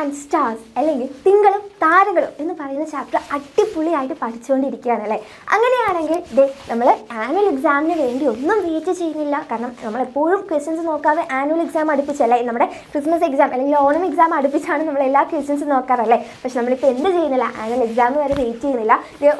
And stars അല്ലെങ്കിൽ തിങ്കളും താരങ്ങളും എന്ന് പറയുന്ന ചാപ്റ്റർ അടിപൊളിയായിട്ട് പഠിച്ചുകൊണ്ടിരിക്കുകയാണ് അല്ലേ? അങ്ങനെയാണെങ്കിൽ ഡേ നമ്മൾ ആനുവൽ എക്സാമിന് വേണ്ടി ഒന്നും വെയിറ്റ് ചെയ്യുന്നില്ല. കാരണം നമ്മൾ എപ്പോഴും ക്വസ്റ്റ്യൻസ് നോക്കാതെ ആനുവൽ എക്സാം അടുപ്പിച്ചല്ലേ നമ്മുടെ ക്രിസ്മസ് എക്സാം അല്ലെങ്കിൽ ഓണം എക്സാം അടുപ്പിച്ചാണ് നമ്മൾ എല്ലാ ക്വസ്റ്റ്യൻസും നോക്കാറല്ലേ പക്ഷെ നമ്മളിപ്പോൾ എന്ത് ചെയ്യുന്നില്ല? ആനുവൽ എക്സാം വരെ വെയിറ്റ് ചെയ്യുന്നില്ല.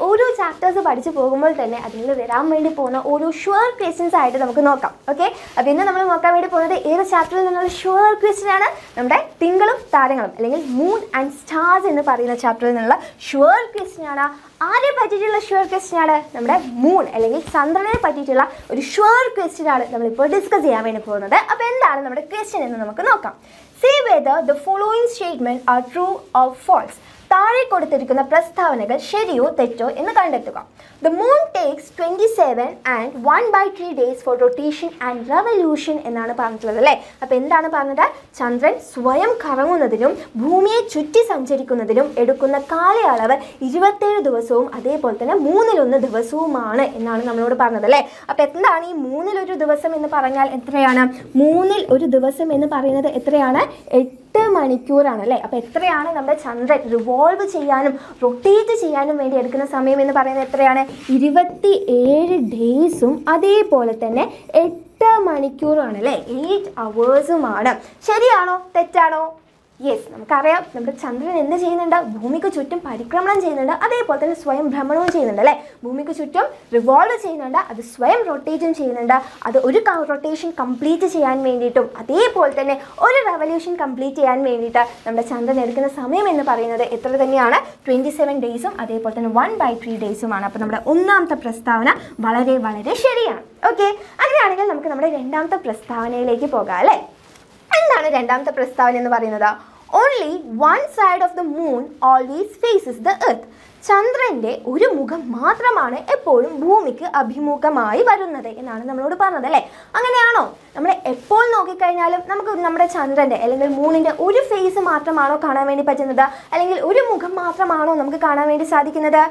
ഓരോ ചാപ്റ്റേഴ്സ് പഠിച്ച് പോകുമ്പോൾ തന്നെ അതിൽ വരാൻ വേണ്ടി പോകുന്ന ഓരോ ഷുവർ ക്വസ്റ്റ്യൻസ് ആയിട്ട് നമുക്ക് നോക്കാം. ഓക്കെ അപ്പോൾ ഇന്ന് നമ്മൾ നോക്കാൻ വേണ്ടി പോകുന്നത് ഏത് ചാപ്റ്ററിൽ നിന്നുള്ള ഷുവർ ക്വസ്റ്റ്യൻ ആണ്? നമ്മുടെ തിങ്കളും താരങ്ങളും അല്ലെങ്കിൽ മൂൺ ആൻഡ് സ്റ്റാർസ് എന്ന് പറയുന്ന ചാപ്റ്ററിൽ നിന്നുള്ള ഷുവർ ക്വസ്റ്റ്യൻ ആണ്. ആരെ പറ്റിയിട്ടുള്ള ഷുവർ ക്വസ്റ്റ്യൻ ആണ്? നമ്മുടെ മൂൺ അല്ലെങ്കിൽ ചന്ദ്രനെ പറ്റിയിട്ടുള്ള ഒരു ഷുവർ ക്വസ്റ്റ്യൻ ആണ് നമ്മളിപ്പോൾ ഡിസ്കസ് ചെയ്യാൻ വേണ്ടി പോകുന്നത്. അപ്പോൾ എന്താണ് നമ്മുടെ ക്വസ്റ്റ്യൻ എന്ന് നമുക്ക് നോക്കാം. Say whether the following statement are true or false താഴെ കൊടുത്തിരിക്കുന്ന പ്രസ്താവനകൾ ശരിയോ തെറ്റോ എന്ന് കണ്ടെത്തുക. The moon takes twenty seven and one by three days for rotation and revolution എന്നാണ് പറഞ്ഞിട്ടുള്ളത് അല്ലേ? അപ്പോൾ എന്താണ് പറഞ്ഞത്? ചന്ദ്രൻ സ്വയം കറങ്ങുന്നതിനും ഭൂമിയെ ചുറ്റി സഞ്ചരിക്കുന്നതിനും എടുക്കുന്ന കാലയളവ് ഇരുപത്തേഴ് ദിവസവും അതേപോലെ തന്നെ മൂന്നിലൊന്ന് ദിവസവുമാണ് എന്നാണ് നമ്മളോട് പറഞ്ഞത് അല്ലേ? അപ്പോൾ എന്താണ് ഈ മൂന്നിലൊരു ദിവസം എന്ന് പറഞ്ഞാൽ എത്രയാണ്? മൂന്നിൽ ഒരു ദിവസം എന്ന് പറയുന്നത് എത്രയാണ്? എട്ട് മണിക്കൂറാണ് അല്ലേ അപ്പോൾ എത്രയാണ് നമ്മുടെ ചന്ദ്രൻ റിവോൾവ് ചെയ്യാനും റൊട്ടേറ്റ് ചെയ്യാനും വേണ്ടി എടുക്കുന്ന സമയം എന്ന് പറയുന്നത് എത്രയാണ്? ഇരുപത്തി ഏഴ് ഡേയ്സും അതേപോലെ തന്നെ എട്ട് മണിക്കൂറുമാണ് അല്ലേ എയ്റ്റ് അവേഴ്സുമാണ് ശരിയാണോ? തെറ്റാണോ? യെസ് നമുക്കറിയാം നമ്മുടെ ചന്ദ്രൻ എന്ത് ചെയ്യുന്നുണ്ട്? ഭൂമിക്ക് ചുറ്റും പരിക്രമണം ചെയ്യുന്നുണ്ട്. അതേപോലെ തന്നെ സ്വയം ഭ്രമണവും ചെയ്യുന്നുണ്ട് അല്ലേ? ഭൂമിക്ക് ചുറ്റും റിവോൾവ് ചെയ്യുന്നുണ്ട്. അത് സ്വയം റൊട്ടേറ്റും ചെയ്യുന്നുണ്ട്. അത് ഒരു റൊട്ടേഷൻ കംപ്ലീറ്റ് ചെയ്യാൻ വേണ്ടിയിട്ടും അതേപോലെ തന്നെ ഒരു റെവല്യൂഷൻ കംപ്ലീറ്റ് ചെയ്യാൻ വേണ്ടിയിട്ട് നമ്മുടെ ചന്ദ്രൻ എടുക്കുന്ന സമയം എന്ന് പറയുന്നത് എത്ര തന്നെയാണ്? ട്വന്റി സെവൻ ഡേയ്സും അതേപോലെ തന്നെ വൺ ബൈ ത്രീ ഡേയ്സുമാണ് അപ്പോൾ നമ്മുടെ ഒന്നാമത്തെ പ്രസ്താവന വളരെ വളരെ ശരിയാണ്. ഓക്കെ അങ്ങനെയാണെങ്കിൽ നമുക്ക് നമ്മുടെ രണ്ടാമത്തെ പ്രസ്താവനയിലേക്ക് പോകാം അല്ലേ? എന്താണ് രണ്ടാമത്തെ പ്രസ്താവന എന്ന് പറയുന്നത്? Only one side of the moon always faces the earth ചന്ദ്രന്റെ ഒരു മുഖം മാത്രമാണ് എപ്പോഴും ഭൂമിക്ക് അഭിമുഖമായി വരുന്നത് എന്നാണ് നമ്മളോട് പറഞ്ഞത് അല്ലേ? അങ്ങനെയാണോ? നമ്മൾ എപ്പോൾ നോക്കിക്കഴിഞ്ഞാലും നമുക്ക് നമ്മുടെ ചന്ദ്രന്റെ അല്ലെങ്കിൽ മൂണിന്റെ ഒരു ഫേസ് മാത്രമാണോ കാണാൻ വേണ്ടി പറ്റുന്നത്? അല്ലെങ്കിൽ ഒരു മുഖം മാത്രമാണോ നമുക്ക് കാണാൻ വേണ്ടി സാധിക്കുന്നത്?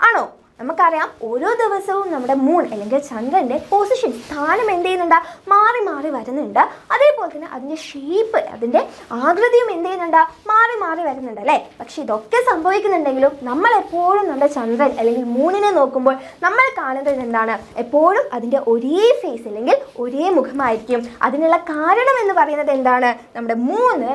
ആണോ? നമുക്കറിയാം ഓരോ ദിവസവും നമ്മുടെ മൂൺ അല്ലെങ്കിൽ ചന്ദ്രന്റെ പൊസിഷൻ സ്ഥാനം എന്ത് ചെയ്യുന്നുണ്ട്? മാറി മാറി വരുന്നുണ്ട്. അതേപോലെ തന്നെ അതിന്റെ ഷേപ്പ് അതിന്റെ ആകൃതിയും എന്ത് ചെയ്യുന്നുണ്ട്? മാറി മാറി വരുന്നുണ്ട് അല്ലേ? പക്ഷെ ഇതൊക്കെ സംഭവിക്കുന്നുണ്ടെങ്കിലും നമ്മൾ എപ്പോഴും നമ്മുടെ ചന്ദ്രൻ അല്ലെങ്കിൽ മൂണിനെ നോക്കുമ്പോൾ നമ്മൾ കാണുന്നത് എന്താണ്? എപ്പോഴും അതിന്റെ ഒരേ ഫേസ് അല്ലെങ്കിൽ ഒരേ മുഖമായിരിക്കും. അതിനുള്ള കാരണം എന്ന് പറയുന്നത് എന്താണ്? നമ്മുടെ മൂന്ന്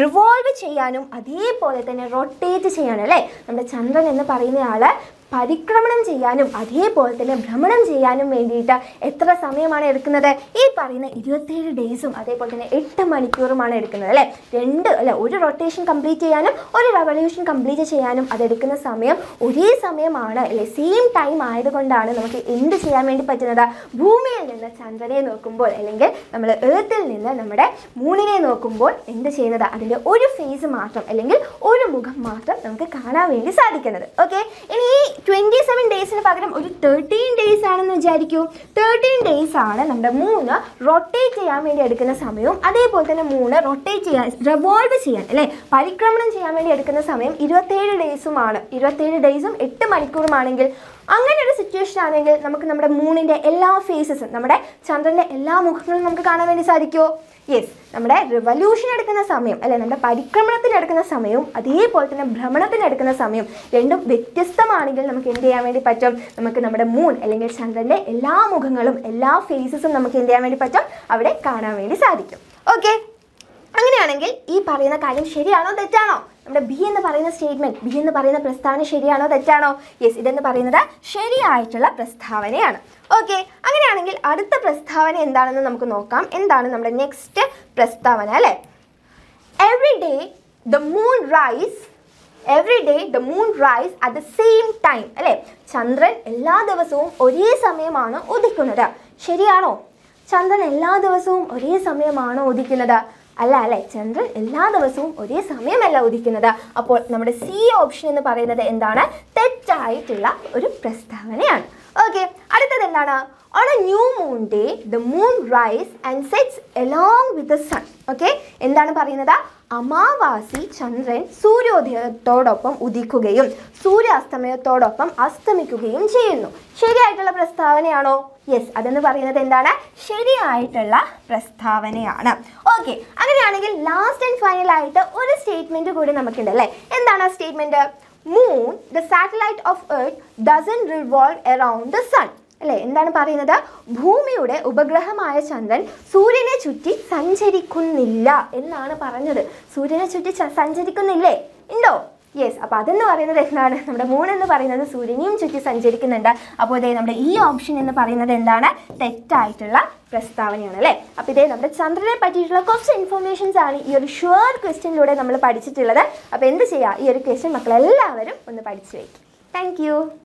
റിവോൾവ് ചെയ്യാനും അതേപോലെ തന്നെ റൊട്ടേറ്റ് ചെയ്യാനും അല്ലേ? നമ്മുടെ ചന്ദ്രൻ എന്ന് പറയുന്ന ആൾ പരിക്രമണം ചെയ്യാനും അതേപോലെ തന്നെ ഭ്രമണം ചെയ്യാനും വേണ്ടിയിട്ട് എത്ര സമയമാണ് എടുക്കുന്നത്? ഈ പറയുന്ന ഇരുപത്തേഴ് ഡേയ്സും അതേപോലെ തന്നെ എട്ട് മണിക്കൂറുമാണ് എടുക്കുന്നത് അല്ലേ? രണ്ട് അല്ല ഒരു റൊട്ടേഷൻ കംപ്ലീറ്റ് ചെയ്യാനും ഒരു റെവല്യൂഷൻ കംപ്ലീറ്റ് ചെയ്യാനും അതെടുക്കുന്ന സമയം ഒരേ സമയമാണ്. അല്ലെ? സെയിം ടൈം ആയതുകൊണ്ടാണ് നമുക്ക് എന്ത് ചെയ്യാൻ വേണ്ടി പറ്റുന്നത്? ഭൂമിയിൽ നിന്ന് ചന്ദ്രനെ നോക്കുമ്പോൾ അല്ലെങ്കിൽ നമ്മൾ ഏർത്തിൽ നിന്ന് നമ്മുടെ മൂണിനെ നോക്കുമ്പോൾ എന്ത് ചെയ്യുന്നത്? അതിന്റെ ഒരു ഫേസ് മാത്രം അല്ലെങ്കിൽ ഒരു മുഖം മാത്രം നമുക്ക് കാണാൻ വേണ്ടി സാധിക്കുന്നത്. ഓക്കെ ഇനി ഈ ട്വന്റി സെവൻ ഡേയ്സിന് പകരം ഒരു തേർട്ടീൻ ഡേയ്സ് ആണെന്ന് വിചാരിക്കൂ. തേർട്ടീൻ ഡേയ്സ് ആണ് നമ്മുടെ മൂന്ന് റൊട്ടേറ്റ് ചെയ്യാൻ വേണ്ടി എടുക്കുന്ന സമയവും. അതേപോലെ തന്നെ മൂന്ന് റൊട്ടേറ്റ് ചെയ്യാൻ റിവോൾവ് ചെയ്യാൻ അല്ലേ? പരിക്രമണം ചെയ്യാൻ വേണ്ടി എടുക്കുന്ന സമയം ഇരുപത്തേഴ് ഡേയ്സുമാണ് ഇരുപത്തേഴ് ഡേയ്സും എട്ട് മണിക്കൂറുമാണെങ്കിൽ അങ്ങനെ ഒരു സിറ്റുവേഷൻ ആണെങ്കിൽ നമുക്ക് നമ്മുടെ മൂണിന്റെ എല്ലാ ഫേസസും നമ്മുടെ ചന്ദ്രന്റെ എല്ലാ മുഖങ്ങളും നമുക്ക് കാണാൻ വേണ്ടി സാധിക്കുമോ യെസ് നമ്മുടെ റിവല്യൂഷൻ എടുക്കുന്ന സമയം അല്ലെ നമ്മുടെ പരിക്രമണത്തിന് എടുക്കുന്ന സമയവും അതേപോലെ തന്നെ ഭ്രമണത്തിന് എടുക്കുന്ന സമയം രണ്ടും വ്യത്യസ്തമാണെങ്കിൽ നമുക്ക് എന്ത് ചെയ്യാൻ വേണ്ടി പറ്റും? നമുക്ക് നമ്മുടെ മൂൺ അല്ലെങ്കിൽ ചന്ദ്രന്റെ എല്ലാ മുഖങ്ങളും എല്ലാ ഫേസസും നമുക്ക് എന്ത് ചെയ്യാൻ വേണ്ടി പറ്റും? അവിടെ കാണാൻ വേണ്ടി സാധിക്കും. ഓക്കെ അങ്ങനെയാണെങ്കിൽ ഈ പറയുന്ന കാര്യം ശരിയാണോ തെറ്റാണോ? നമ്മുടെ ബി എന്ന് പറയുന്ന സ്റ്റേറ്റ്മെന്റ് ബി എന്ന് പറയുന്ന പ്രസ്താവന ശരിയാണോ തെറ്റാണോ? യെസ് ഇതെന്ന് പറയുന്നത് ശരിയായിട്ടുള്ള പ്രസ്താവനയാണ്. ഓക്കെ അങ്ങനെയാണെങ്കിൽ അടുത്ത പ്രസ്താവന എന്താണെന്ന് നമുക്ക് നോക്കാം. എന്താണ് നമ്മുടെ നെക്സ്റ്റ് പ്രസ്താവന അല്ലേ? Every day the moon rise every day the moon rise at the same time അല്ലേ? ചന്ദ്രൻ എല്ലാ ദിവസവും ഒരേ സമയമാണ് ഉദിക്കുന്നത്. ശരിയാണോ? ചന്ദ്രൻ എല്ലാ ദിവസവും ഒരേ സമയമാണോ ഉദിക്കുന്നത്. അല്ല അല്ലെ? ചന്ദ്രൻ എല്ലാ ദിവസവും ഒരേ സമയമല്ല ഉദിക്കുന്നത്. അപ്പോൾ നമ്മുടെ സി ഓപ്ഷൻ എന്ന് പറയുന്നത് എന്താണ്? തെറ്റായിട്ടുള്ള ഒരു പ്രസ്താവനയാണ്. ഓക്കെ അടുത്തത് എന്താണ്? On a new moon day the moon rise and sets along with the sun okay എന്താണ് പറയുന്നത്? അമാവാസി ചന്ദ്രൻ സൂര്യോദയത്തോടൊപ്പം ഉദിക്കുകയും സൂര്യാസ്തമയത്തോടൊപ്പം അസ്തമിക്കുകയും ചെയ്യുന്നു. ശരിയായിട്ടുള്ള പ്രസ്താവനയാണോ? യെസ് അതെന്ന് പറയുന്നത് എന്താണ്? ശരിയായിട്ടുള്ള പ്രസ്താവനയാണ്. ഓക്കെ അങ്ങനെയാണെങ്കിൽ ലാസ്റ്റ് ആൻഡ് ഫൈനൽ ആയിട്ട് ഒരു സ്റ്റേറ്റ്മെന്റ് കൂടി നമുക്കുണ്ട് അല്ലേ? എന്താണ് ആ statement moon the satellite of earth doesn't revolve around the sun അല്ലേ? എന്താണ് പറയുന്നത്? ഭൂമിയുടെ ഉപഗ്രഹമായ ചന്ദ്രൻ സൂര്യനെ ചുറ്റി സഞ്ചരിക്കുന്നില്ല എന്നാണ് പറഞ്ഞത്. സൂര്യനെ ചുറ്റി സഞ്ചരിക്കുന്നില്ലേ? ഉണ്ടോ യെസ് അപ്പോൾ അതെന്ന് പറയുന്നത് എന്താണ്? നമ്മുടെ മൂൺ എന്ന് പറയുന്നത് സൂര്യനെയും ചുറ്റി സഞ്ചരിക്കുന്നുണ്ട്. അപ്പോൾ ഇതേ നമ്മുടെ ഈ ഓപ്ഷൻ എന്ന് പറയുന്നത് എന്താണ്? തെറ്റായിട്ടുള്ള പ്രസ്താവനയാണ് അല്ലേ? അപ്പോൾ ഇതേ നമ്മുടെ ചന്ദ്രനെ പറ്റിയിട്ടുള്ള കുറച്ച് ഇൻഫർമേഷൻസ് ആണ് ഈ ഒരു ഷുവർ ക്വസ്റ്റ്യനിലൂടെ നമ്മൾ പഠിച്ചിട്ടുള്ളത്. അപ്പോൾ എന്ത് ചെയ്യുക ഈ ഒരു ക്വസ്റ്റ്യൻ മക്കളെല്ലാവരും ഒന്ന് പഠിച്ചു വയ്ക്കും താങ്ക്